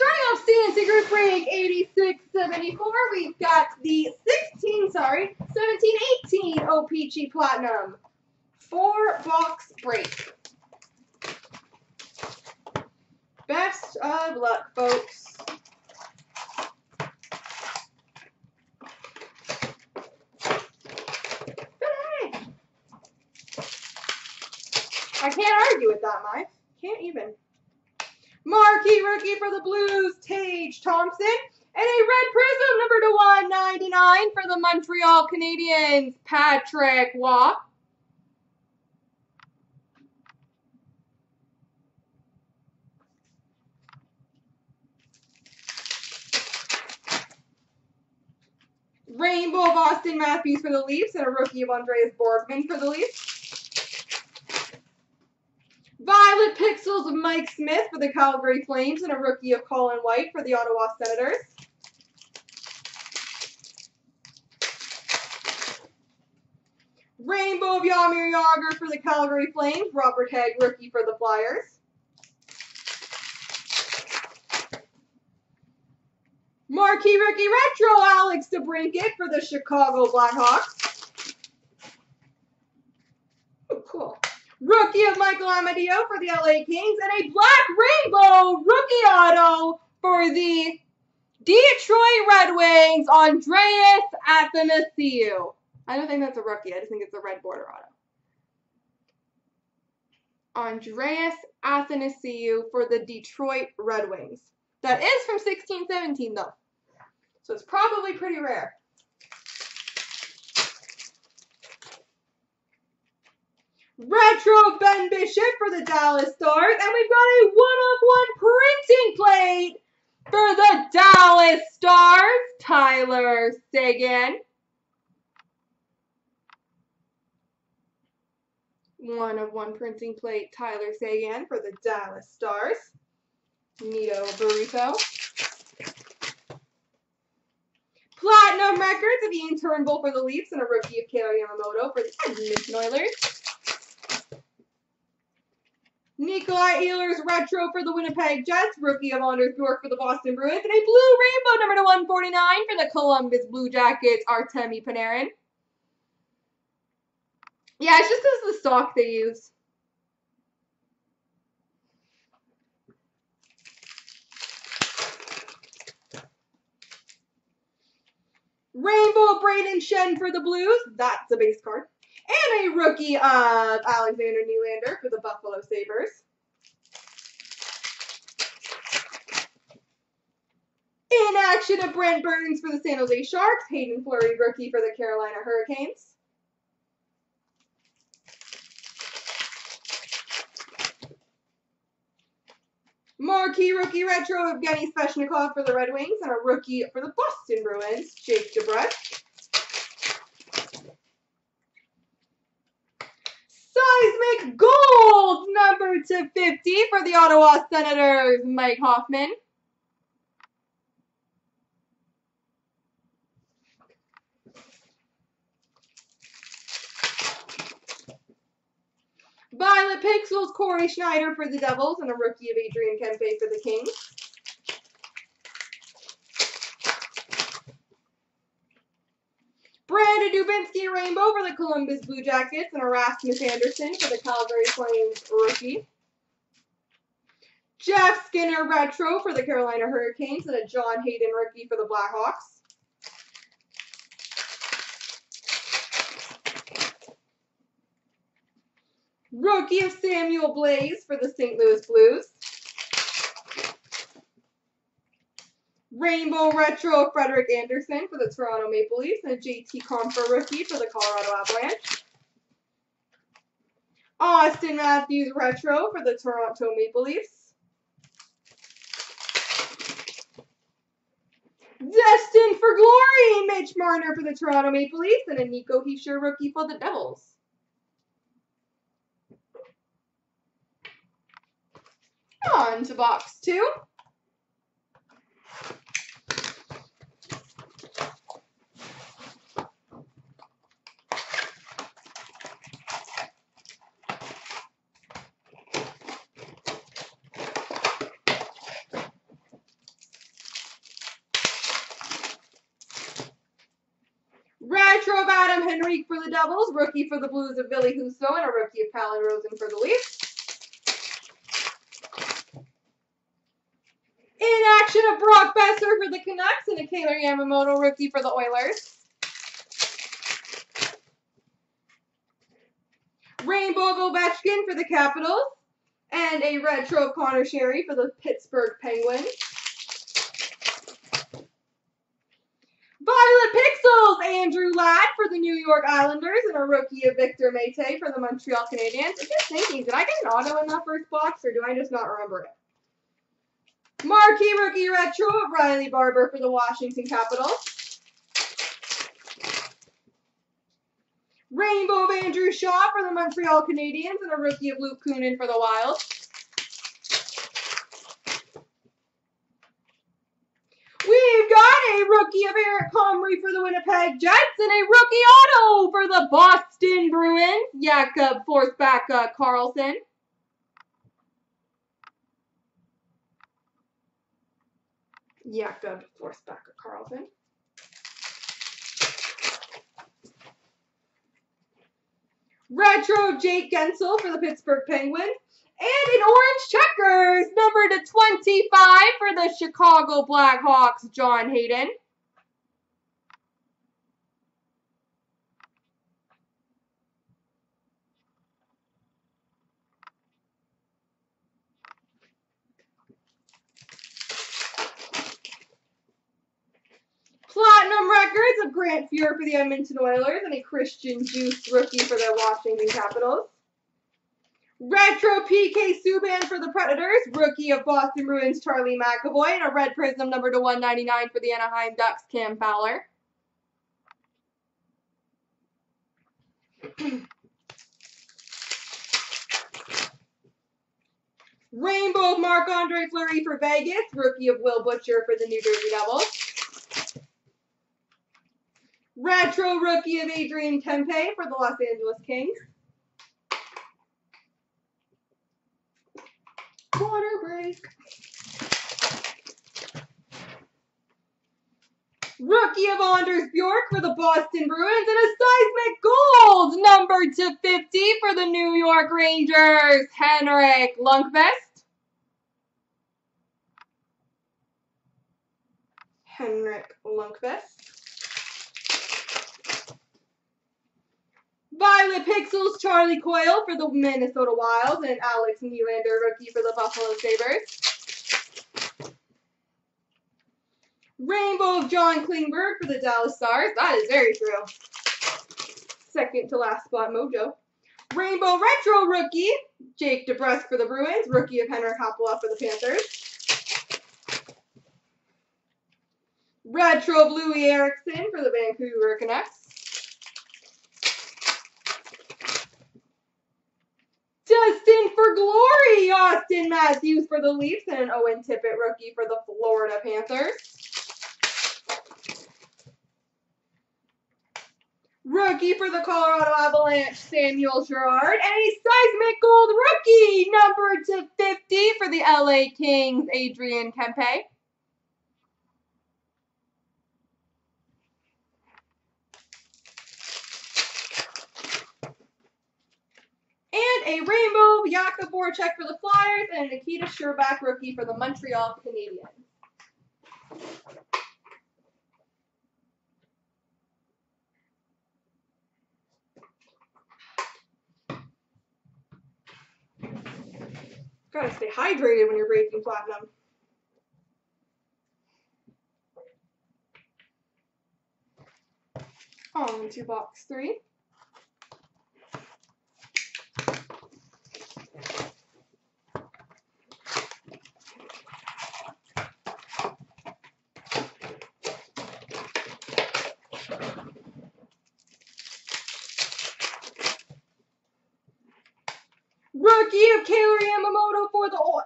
Starting off CNC Group Break 8674, we've got the 16, sorry, 1718 OPC Platinum. Four box break. Best of luck, folks. I can't argue with that, Mike. Can't even. Marquee rookie for the Blues, Tage Thompson. And a red prism, number to 199 for the Montreal Canadiens, Patrick Waugh. Rainbow of Auston Matthews for the Leafs and a rookie of Andreas Borgman for the Leafs. Violet Pixels of Mike Smith for the Calgary Flames and a rookie of Colin White for the Ottawa Senators. Rainbow of Jaromir Jagr for the Calgary Flames, Robert Hagg rookie for the Flyers. Marquee rookie retro, Alex DeBrincat for the Chicago Blackhawks. Rookie of Michael Amadio for the LA Kings, and a black rainbow rookie auto for the Detroit Red Wings, Andreas Athanasiou. I don't think that's a rookie, I just think it's a red border auto. Andreas Athanasiou for the Detroit Red Wings. That is from 1617 though. So it's probably pretty rare. Retro Ben Bishop for the Dallas Stars. And we've got a one-of-one printing plate for the Dallas Stars, Tyler Seguin. One of one printing plate, Tyler Seguin for the Dallas Stars. Nito Burrito. Platinum records of Ian Turnbull for the Leafs and a rookie of Kailer Yamamoto for the Edmonton Oilers. Nikolai Ehlers retro for the Winnipeg Jets, rookie of Anders Bjork for the Boston Bruins, and a blue rainbow number to 149 for the Columbus Blue Jackets, Artemi Panarin. Yeah, it's just as the stock they use. Rainbow Brayden Schenn for the Blues. That's a base card. A rookie of Alexander Nylander for the Buffalo Sabres. In action of Brent Burns for the San Jose Sharks. Haydn Fleury, rookie for the Carolina Hurricanes. Marquee rookie retro of Evgeny Svechnikov for the Red Wings and a rookie for the Boston Bruins, Jake DeBrusk. Seismic Gold, number to 50 for the Ottawa Senators, Mike Hoffman. Violet Pixels, Cory Schneider for the Devils, and a rookie of Adrian Kempe for the Kings. Dubinsky Rainbow for the Columbus Blue Jackets, and Erasmus Anderson for the Calgary Flames rookie. Jeff Skinner Retro for the Carolina Hurricanes, and a John Hayden rookie for the Blackhawks. Rookie of Samuel Blais for the St. Louis Blues. Rainbow Retro of Frederik Andersen for the Toronto Maple Leafs and JT Compher rookie for the Colorado Avalanche. Auston Matthews Retro for the Toronto Maple Leafs. Destined for Glory, Mitch Marner for the Toronto Maple Leafs and a Nico Hischier rookie for the Devils. On to box two. Henrique for the Devils, rookie for the Blues of Ville Husso, and a rookie of Calle Rosen for the Leafs. In action of Brock Boeser for the Canucks and a Kailer Yamamoto rookie for the Oilers. Rainbow of Ovechkin for the Capitals. And a retro of Conor Sheary for the Pittsburgh Penguins. Violet Pixels, Andrew Ladd for the New York Islanders, and a rookie of Victor Mete for the Montreal Canadiens. I'm just thinking, did I get an auto in that first box, or do I just not remember it? Marquee rookie retro of Riley Barber for the Washington Capitals. Rainbow of Andrew Shaw for the Montreal Canadiens, and a rookie of Luke Kunin for the Wild. We've got a rookie of Eric Comrie for the Winnipeg Jets and a rookie auto for the Boston Bruins, Jakob Forsbacka uh, Karlsson. Jakob Forsbacka Karlsson. Retro Jake Guentzel for the Pittsburgh Penguins. And an orange checkers, number to 25 for the Chicago Blackhawks, John Hayden. Platinum records of Grant Fuhr for the Edmonton Oilers and a Christian Djoos rookie for the Washington Capitals. Retro PK Subban for the Predators, rookie of Boston Bruins Charlie McAvoy, and a red prism number to 199 for the Anaheim Ducks Cam Fowler. Rainbow of Marc-Andre Fleury for Vegas, rookie of Will Butcher for the New Jersey Devils. Retro rookie of Adrian Kempe for the Los Angeles Kings. Water break. Rookie of Anders Bjork for the Boston Bruins and a seismic gold number to 50 for the New York Rangers, Henrik Lundqvist. Henrik Lundqvist. Violet Pixels, Charlie Coyle for the Minnesota Wild, and Alex Nylander, rookie for the Buffalo Sabres. Rainbow of John Klingberg for the Dallas Stars. That is very true. Second to last spot, Mojo. Rainbow Retro rookie, Jake DeBrusk for the Bruins. Rookie of Henrik Haapala for the Panthers. Retro of Loui Eriksson for the Vancouver Canucks. Destined for Auston Matthews for the Leafs and an Owen Tippett rookie for the Florida Panthers. Rookie for the Colorado Avalanche, Samuel Girard. And a seismic gold rookie, number to 50 for the LA Kings, Adrian Kempe. And a rainbow Jakub Voracek for the Flyers and Nikita Scherbak rookie for the Montreal Canadiens. Gotta stay hydrated when you're breaking platinum. Oh, On to box three. Rookie of Kailer Yamamoto for the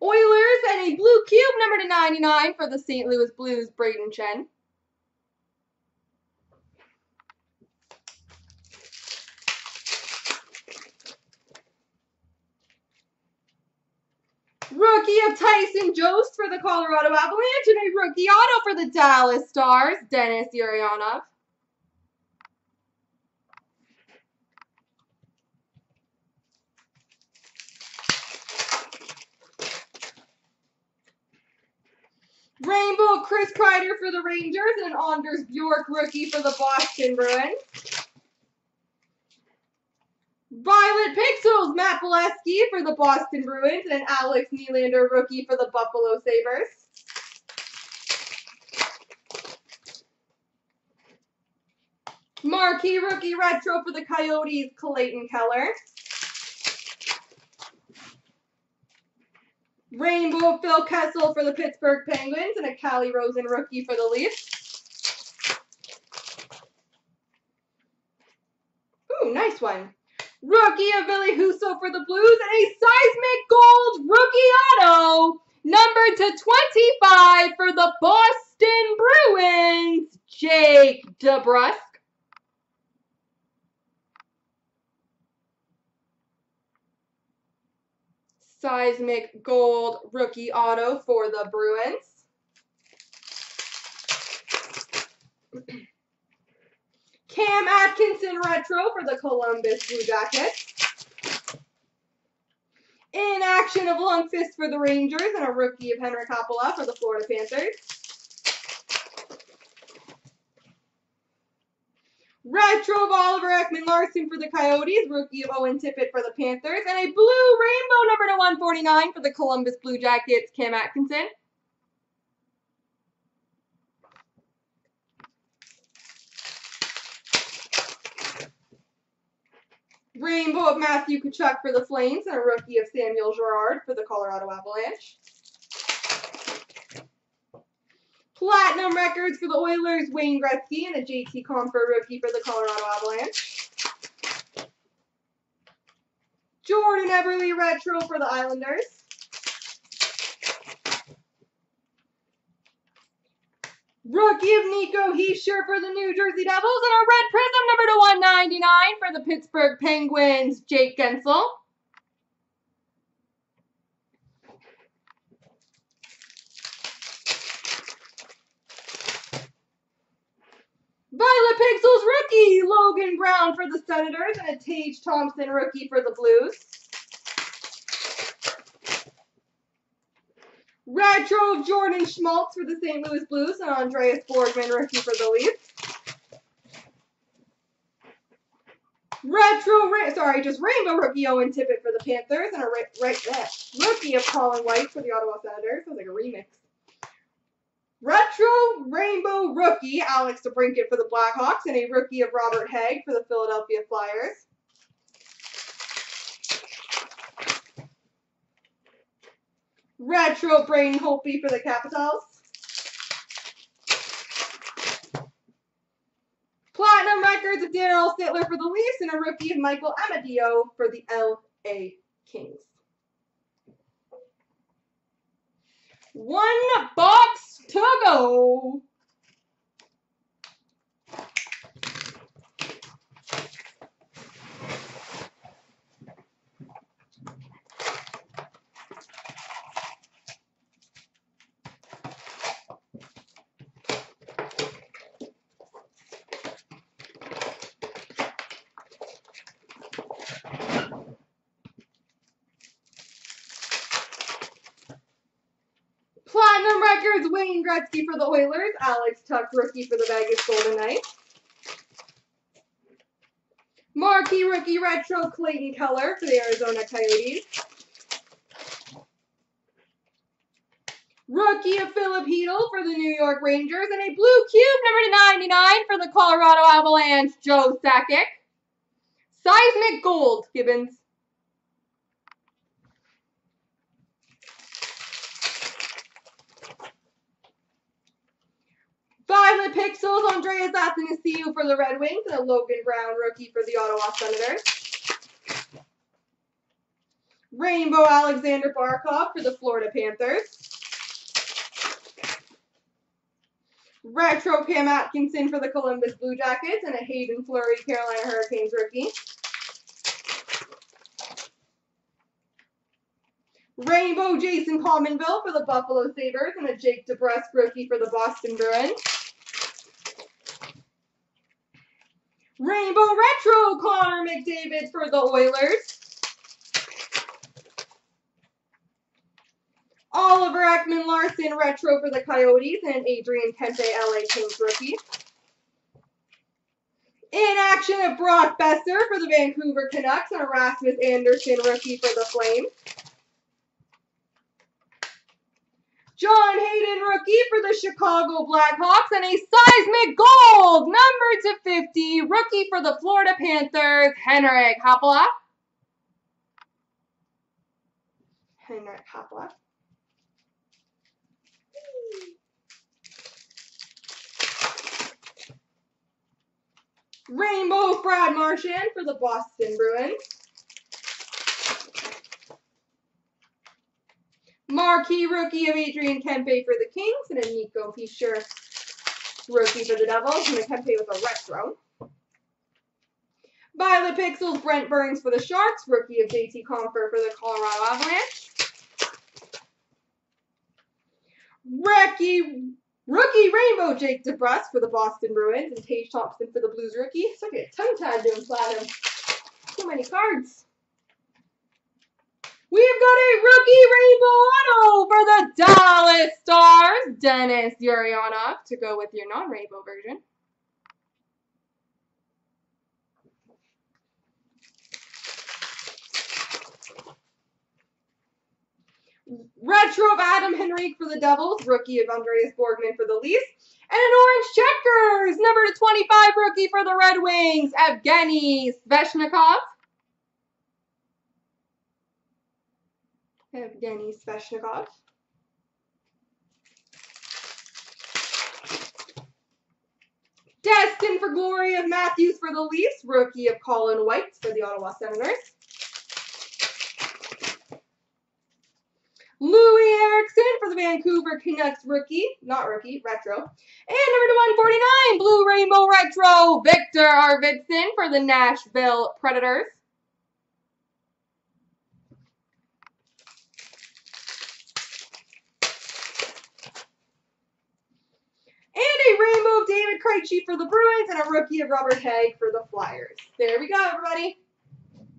Oilers and a blue cube number to 99 for the St. Louis Blues, Brayden Schenn. Rookie of Tyson Jost for the Colorado Avalanche and a rookie auto for the Dallas Stars, Dennis Gurianov. Rainbow For the Rangers and an Anders Bjork rookie for the Boston Bruins. Violet Pixels, Matt Beleskey for the Boston Bruins and Alex Nylander rookie for the Buffalo Sabres. Marquee rookie retro for the Coyotes, Clayton Keller. Rainbow Phil Kessel for the Pittsburgh Penguins and a Calle Rosen rookie for the Leafs. Ooh, nice one. Rookie of Ville Husso for the Blues and a seismic gold rookie auto, number to 25 for the Boston Bruins, Jake DeBrusk. Seismic Gold rookie auto for the Bruins. Cam Atkinson retro for the Columbus Blue Jackets. In action of Lundqvist for the Rangers and a rookie of Henrik Haapala for the Florida Panthers. Retro of Oliver Ekman Larsson for the Coyotes, rookie of Owen Tippett for the Panthers, and a blue rainbow number to 149 for the Columbus Blue Jackets, Cam Atkinson. Rainbow of Matthew Tkachuk for the Flames and a rookie of Samuel Girard for the Colorado Avalanche. Platinum records for the Oilers, Wayne Gretzky and a JT Compher rookie for the Colorado Avalanche. Jordan Eberle retro for the Islanders. Rookie of Nico Hischier for the New Jersey Devils and a red prism number to 199 for the Pittsburgh Penguins, Jake Guentzel. Violet Pixels rookie, Logan Brown for the Senators and a Tage Thompson rookie for the Blues. Retro Jordan Schmaltz for the St. Louis Blues and Andreas Borgman rookie for the Leafs. Retro, sorry, just rainbow rookie Owen Tippett for the Panthers and a right, right rookie of Colin White for the Ottawa Senators. Sounds like a remix. Retro Rainbow Rookie, Alex DeBrincat for the Blackhawks, and a rookie of Robert Hägg for the Philadelphia Flyers. Retro Braden Holtby for the Capitals. Platinum Records of Darryl Sittler for the Leafs, and a rookie of Michael Amadio for the LA Kings. One box to go. Platinum Records, Wayne Gretzky for the Oilers. Alex Tuch, rookie for the Vegas Golden Knights. Marquee Rookie Retro, Clayton Keller for the Arizona Coyotes. Rookie of Filip Chytil for the New York Rangers. And a blue cube, number to 99 for the Colorado Avalanche, Joe Sakic. Seismic Gold, Gibbons. Violet Pixels, Andreas Athanasiou for the Red Wings, and a Logan Brown rookie for the Ottawa Senators. Rainbow Alexander Barkov for the Florida Panthers. Retro Cam Atkinson for the Columbus Blue Jackets, and a Haydn Fleury Carolina Hurricanes rookie. Rainbow Jason Pominville for the Buffalo Sabres, and a Jake DeBrusk rookie for the Boston Bruins. Rainbow Retro Connor McDavid for the Oilers. Oliver Ekman Larsson retro for the Coyotes and Adrian Kempe LA Kings rookie. In action of Brock Boeser for the Vancouver Canucks and Erasmus Anderson rookie for the Flames. John Hayden rookie for the Chicago Blackhawks and a seismic gold number to 50 rookie for the Florida Panthers, Henrik Haapala. Henrik Haapala. Rainbow Brad Marchand for the Boston Bruins. Marquee rookie of Adrian Kempe for the Kings and a Nico Hischier rookie for the Devils. And the Kempe with a retro. Violet Pixels Brent Burns for the Sharks. Rookie of JT Compher for the Colorado Avalanche. Rookie Rookie Rainbow Jake DeBrusk for the Boston Bruins and Tage Thompson for the Blues rookie. So I get tongue tied doing platinum. Too many cards. We've got a rookie rainbow auto for the Dallas Stars, Dennis Gurianov, to go with your non-rainbow version. Retro of Adam Henrique for the Devils, rookie of Andreas Borgman for the Leafs, and an orange checkers, number to 25 rookie for the Red Wings, Evgeny Svechnikov. Evgeny Svechnikov. Destined for glory of Matthews for the Leafs, rookie of Colin White for the Ottawa Senators. Loui Eriksson for the Vancouver Canucks rookie, not rookie, retro. And number to 149, Blue Rainbow Retro, Viktor Arvidsson for the Nashville Predators. And a rainbow of David Krejci for the Bruins and a rookie of Robert Hägg for the Flyers. There we go, everybody.